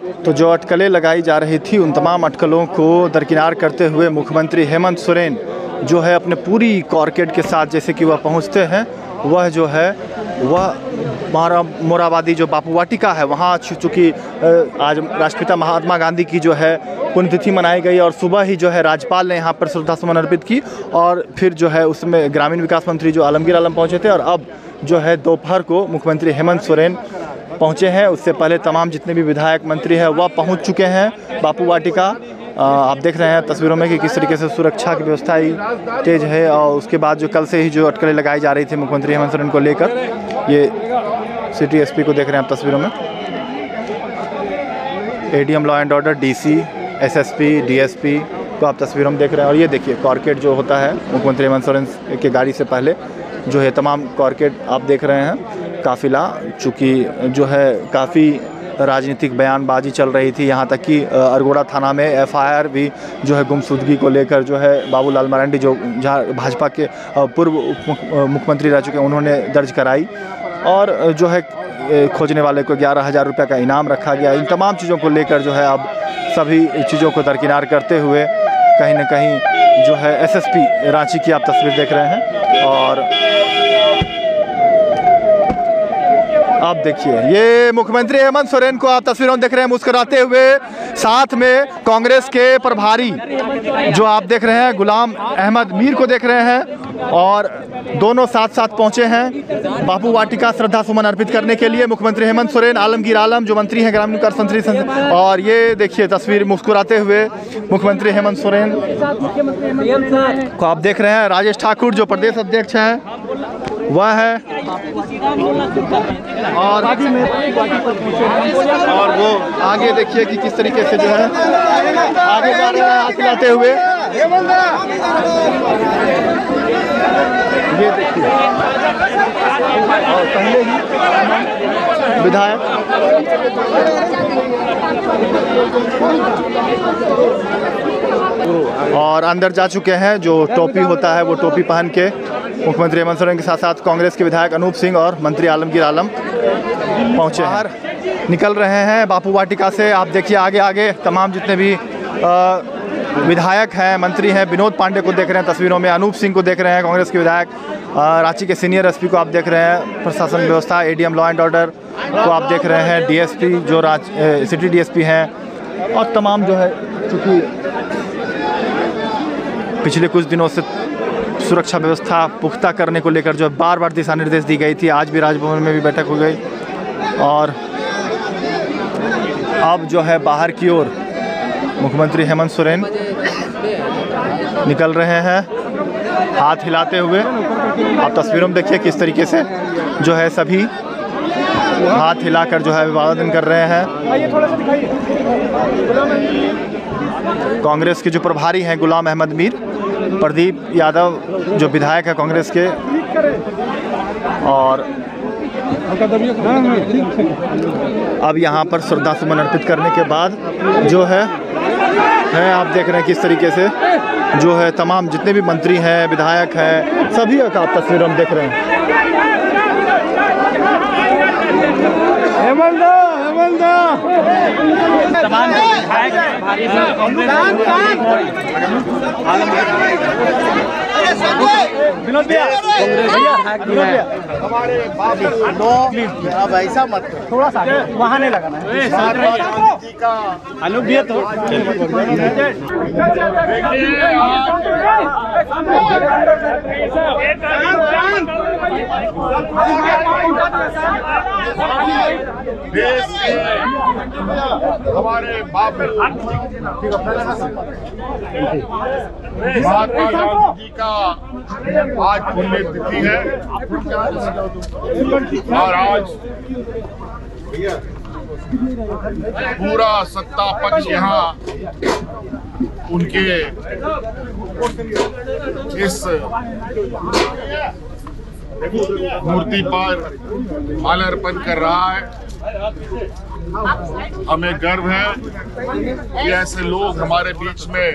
तो जो अटकलें लगाई जा रही थी उन तमाम अटकलों को दरकिनार करते हुए मुख्यमंत्री हेमंत सोरेन जो है अपने पूरी कॉर्केट के साथ जैसे कि वह पहुँचते हैं, वह जो है, वह मारा, मोराबादी जो बापू वाटिका है, वहाँ चूँकि आज राष्ट्रपिता महात्मा गांधी की जो है पुण्यतिथि मनाई गई और सुबह ही जो है राज्यपाल ने यहाँ पर श्रद्धा सुमन अर्पित की और फिर जो है उसमें ग्रामीण विकास मंत्री जो आलमगीर आलम पहुँचे थे और अब जो है दोपहर को मुख्यमंत्री हेमंत सोरेन पहुँचे हैं। उससे पहले तमाम जितने भी विधायक मंत्री हैं, वह पहुँच चुके हैं बापू वाटिका। आप देख रहे हैं तस्वीरों में कि किस तरीके से सुरक्षा की व्यवस्था ही तेज है और उसके बाद जो कल से ही जो अटकलें लगाई जा रही थी मुख्यमंत्री हेमंत सोरेन को लेकर, ये सिटी एसपी को देख रहे हैं आप तस्वीरों में। ADM law and order DC SSP DSP को आप तस्वीरों में देख रहे हैं। और ये देखिए कॉर्केट जो होता है मुख्यमंत्री हेमंत सोरेन के गाड़ी से पहले जो है, तमाम कॉर्केट आप देख रहे हैं, काफिला, चूँकि जो है, काफ़ी राजनीतिक बयानबाजी चल रही थी यहाँ तक कि अरगोड़ा थाना में एफआईआर भी जो है, गुमशुदगी को लेकर जो है बाबूलाल मरांडी जो भाजपा के पूर्व मुख्यमंत्री रह चुके उन्होंने दर्ज कराई और जो है खोजने वाले को ग्यारह हज़ार रुपये का इनाम रखा गया। इन तमाम चीज़ों को लेकर जो है, अब सभी चीज़ों को दरकिनार करते हुए कहीं ना कहीं जो है एसएसपी रांची की आप तस्वीर देख रहे हैं और आप देखिए, ये मुख्यमंत्री हेमंत सोरेन को आप तस्वीरों में देख रहे हैं, मुस्कुराते हुए, साथ में कांग्रेस के प्रभारी जो आप देख रहे हैं, गुलाम अहमद मीर को देख रहे हैं और दोनों साथ साथ पहुँचे हैं। बापू वाटिका श्रद्धा सुमन अर्पित करने के लिए मुख्यमंत्री हेमंत सोरेन, आलमगीर आलम जो मंत्री हैं, ग्रामीण विकास मंत्री और ये देखिए, तस्वीर मुस्कुराते हुए मुख्यमंत्री हेमंत सोरेन। को आप देख रहे हैं, राजेश ठाकुर जो प्रदेश अध्यक्ष हैं, वह है। और और वो आगे देखिए कि किस तरीके से जो है आगे जा रहे हैं हाथ हिलाते हुए। ये देखिए। और पहले ही विधायक। और अंदर जा चुके हैं जो टोपी होता है वो टोपी पहन के मुख्यमंत्री हेमंत सोरेन के साथ साथ कांग्रेस के विधायक अनूप सिंह और मंत्री आलमगीर आलम पहुँचे बाहर निकल रहे हैं बापू वाटिका से। आप देखिए आगे आगे तमाम जितने भी अ, विधायक हैं मंत्री हैं विनोद पांडे को देख रहे हैं तस्वीरों में अनूप सिंह को देख रहे हैं कांग्रेस के विधायक रांची के सीनियर एसपी को आप देख रहे हैं प्रशासन व्यवस्था एडीएम लॉ एंड ऑर्डर को आप देख रहे हैं डीएसपी जो अ, सिटी डीएसपी हैं और तमाम जो है चूँकि पिछले कुछ दिनों से सुरक्षा व्यवस्था पुख्ता करने को लेकर जो है बार बार दिशा निर्देश दी गई थी आज भी राजभवन में भी बैठक हो गई और अब जो है बाहर की ओर मुख्यमंत्री हेमंत सोरेन निकल रहे हैं हाथ हिलाते हुए। आप तस्वीरों में देखिए किस तरीके से जो है सभी हाथ हिलाकर जो है अभिवादन कर रहे हैं। कांग्रेस के जो प्रभारी हैं गुलाम अहमद मीर, प्रदीप यादव जो विधायक है कांग्रेस के, और अब यहाँ पर श्रद्धा सुमन अर्पित करने के बाद जो है है आप देख रहे हैं किस तरीके से जो है तमाम जितने भी मंत्री हैं विधायक हैं सभी का आप तस्वीर हम देख रहे हैं। हेमंत हेमंत भैया भैया अब ऐसा मत थोड़ा सा वहाँ नहीं लगाना है। अनुभिया तो देश हमारे बाबू महात्मा गांधी का आज पुण्यतिथि है और आज पूरा सत्ता पक्ष यहाँ उनके इस मूर्ति पर माल्यार्पण कर रहा है। हमें गर्व है कि ऐसे लोग हमारे बीच में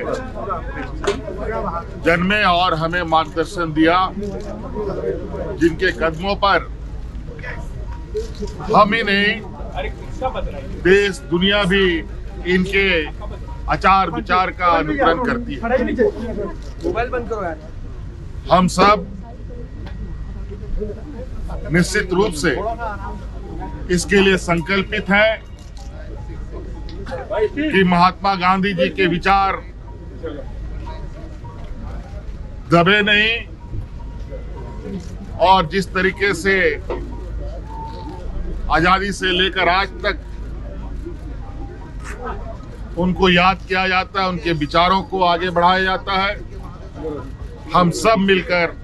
जन्मे और हमें मार्गदर्शन दिया जिनके कदमों पर हम ही नहीं देश दुनिया भी इनके आचार विचार का अनुकरण करती है। हम सब निश्चित रूप से इसके लिए संकल्पित है कि महात्मा गांधी जी के विचार दबे नहीं और जिस तरीके से आज़ादी से लेकर आज तक उनको याद किया जाता है, उनके विचारों को आगे बढ़ाया जाता है, हम सब मिलकर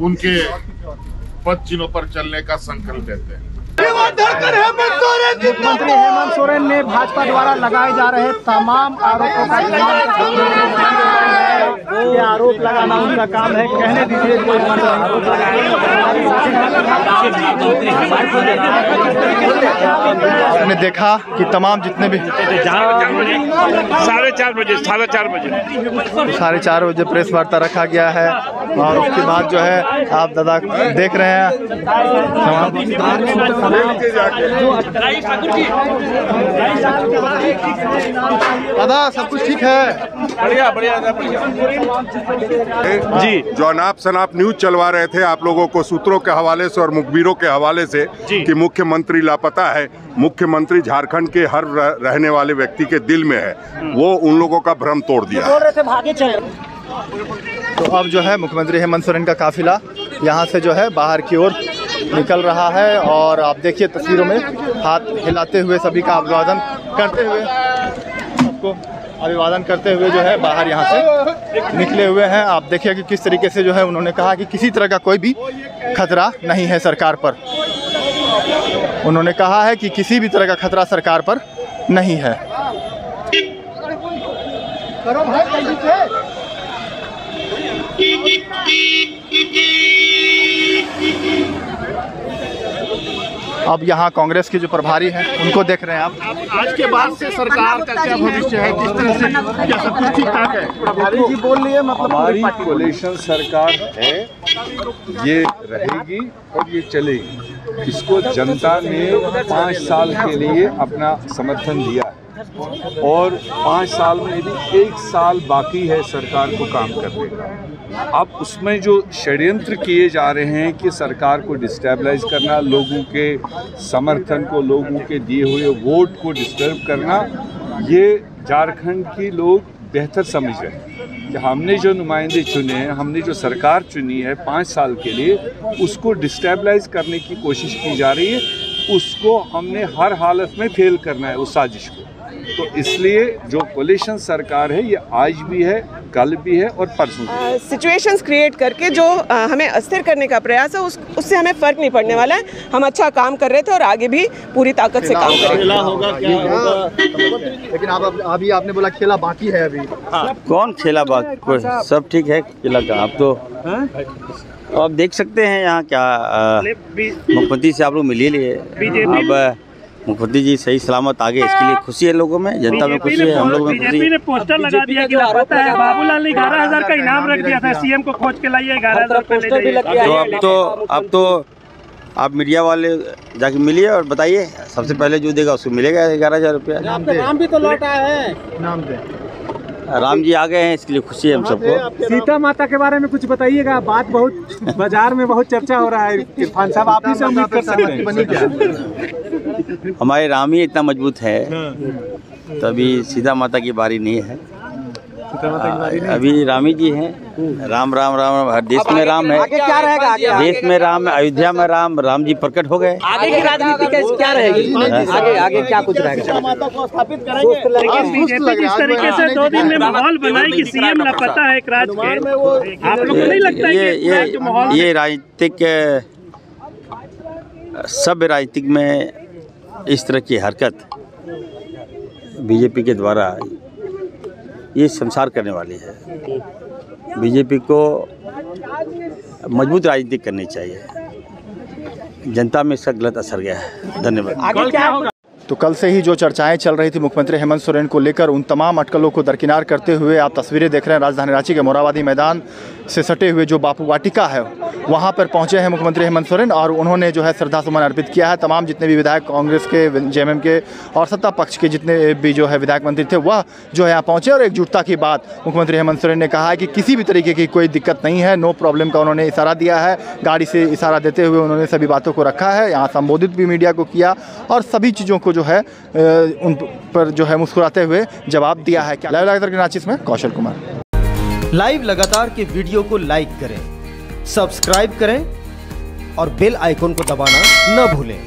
उनके पद चिन्हों पर चलने का संकल्प लेते हैं। मुख्यमंत्री हेमंत सोरेन ने भाजपा द्वारा लगाए जा रहे तमाम आरोपों का ये आरोप लगाना उनका काम है। कहने दीजिए कोई आपने देखा कि तमाम जितने भी साढ़े चार बजे साढ़े चार बजे। साढ़े चार बजे प्रेस वार्ता रखा गया है और उसके बाद जो है आप दादा देख रहे हैं। दादा सब कुछ ठीक है? बढ़िया बढ़िया। जी। जो अनाप शनाप न्यूज़ चलवा रहे थे आप लोगों को सूत्रों के हवाले से और मुखबिरों के हवाले से कि मुख्यमंत्री लापता है। मुख्यमंत्री झारखंड के हर रहने वाले व्यक्ति के दिल में है। वो उन लोगों का भ्रम तोड़ दिया। बोल रहे थे भागे चले। तो अब जो है मुख्यमंत्री हेमंत सोरेन का काफिला यहाँ से जो है बाहर की ओर निकल रहा है और आप देखिए तस्वीरों में हाथ हिलाते हुए सभी का अभिवादन करते हुए सबको अभिवादन करते हुए जो है बाहर यहाँ से निकले हुए हैं। आप देखिए कि किस तरीके से जो है उन्होंने कहा कि किसी तरह का कोई भी खतरा नहीं है सरकार पर। उन्होंने कहा है कि किसी भी तरह का खतरा सरकार पर नहीं है। करो अब यहाँ कांग्रेस के जो प्रभारी हैं उनको देख रहे हैं आप। आज के बाद से सरकार का क्या भविष्य है? किस तरह से क्या सब कुछ ठीक ठाक है? प्रभारी जी बोल लिए मतलब हमारी कोलेशन सरकार है ये रहेगी और ये चलेगी। इसको जनता ने पाँच साल के लिए अपना समर्थन दिया है। और पाँच साल में यदि एक साल बाकी है सरकार को काम करने का, अब उसमें जो षड्यंत्र किए जा रहे हैं कि सरकार को डिस्टेबलाइज करना, लोगों के समर्थन को, लोगों के दिए हुए वोट को डिस्टर्ब करना, ये झारखंड के लोग बेहतर समझ रहे हैं कि हमने जो नुमाइंदे चुने हैं, हमने जो सरकार चुनी है पाँच साल के लिए, उसको डिस्टेबलाइज करने की कोशिश की जा रही है, उसको हमने हर हालत में फेल करना है, उस साजिश को। तो इसलिए जो कोलिशन सरकार है ये आज भी है कल भी है और परसों भी है। सिचुएशंस क्रिएट करके जो अ, हमें अस्थिर करने का प्रयास है उस उससे हमें फ़र्क नहीं पड़ने वाला है। हम अच्छा काम कर रहे थे और आगे भी पूरी ताकत से काम करेंगे। लेकिन आप अभी आपने बोला खेला बाकी है अभी। कौन खेला बाकी सब ठीक है खेला का आप तो तो आप देख सकते हैं यहाँ क्या मुख्यमंत्री से आप लोग मिल ही लिए अब मुख्यमंत्री जी सही सलामत आगे इसके लिए खुशी है लोगों में जनता में खुशी है हम लोगों में खुशी है। पोस्टर लगा दिया कि लापता है बाबूलाल ने ग्यारह हज़ार का इनाम रख दिया था सीएम को खोज के लाइए ग्यारह हज़ार रुपए ले जाइए। तो अब तो अब तो आप मीडिया वाले जाके मिलिए और बताइए सबसे पहले जो देगा उसको मिलेगा ग्यारह हज़ार रुपया। नाम भी तो लौट आया है। नाम दे। राम जी आ गए हैं इसके लिए खुशी है हम सबको। सीता माता के बारे में कुछ बताइएगा बात बहुत बाज़ार में बहुत चर्चा हो रहा है इरफान साहब आप ही से उम्मीद कर सकते हैं। हमारे राम ही इतना मज़बूत है। तो अभी सीता माता की बारी नहीं है। आ, अभी रामी जी हैं। राम राम राम राम हर देश में राम है। क्या रहेगा? देश में राम है अयोध्या में राम राम जी प्रकट हो गए। आगे की राजनीति कैसे क्या रहेगी? आगे आगे क्या कुछ रहेगा? माता को स्थापित करेंगे। लेकिन बीजेपी जिस तरीके से दो दिन में माहौल बनाई कि सीएम लापता है एक राज्य के। आप लोग को नहीं लगता ये ये ये राजनीतिक सभ्य राजनीतिक में इस तरह की हरकत बीजेपी के द्वारा ये संसार करने वाली है। बीजेपी को मज़बूत राजनीति करनी चाहिए। जनता में इसका गलत असर गया है। धन्यवाद। तो कल से ही जो चर्चाएँ चल रही थी मुख्यमंत्री हेमंत सोरेन को लेकर उन तमाम अटकलों को दरकिनार करते हुए आप तस्वीरें देख रहे हैं राजधानी रांची के मोराबादी मैदान। से सटे हुए जो बापू वाटिका है, वहाँ पर पहुँचे हैं मुख्यमंत्री हेमंत सोरेन और उन्होंने जो है श्रद्धा सुमन अर्पित किया है। तमाम जितने भी विधायक कांग्रेस के, जेएमएम के और सत्ता पक्ष के जितने भी जो है विधायक मंत्री थे, वह जो है यहाँ पहुँचे और एकजुटता की बात मुख्यमंत्री हेमंत सोरेन ने कहा है कि किसी भी तरीके की कोई दिक्कत नहीं है, नो प्रॉब्लम का उन्होंने इशारा दिया है। गाड़ी से इशारा देते हुए उन्होंने सभी बातों को रखा है, यहाँ संबोधित भी मीडिया को किया और सभी चीज़ों को जो है उन पर जो है मुस्कुराते हुए जवाब दिया है। क्या लाइव लगातार नाचिस में? कौशल कुमार। लाइव लगातार के वीडियो को लाइक करें, सब्सक्राइब करें और बेल आइकन को दबाना न भूलें।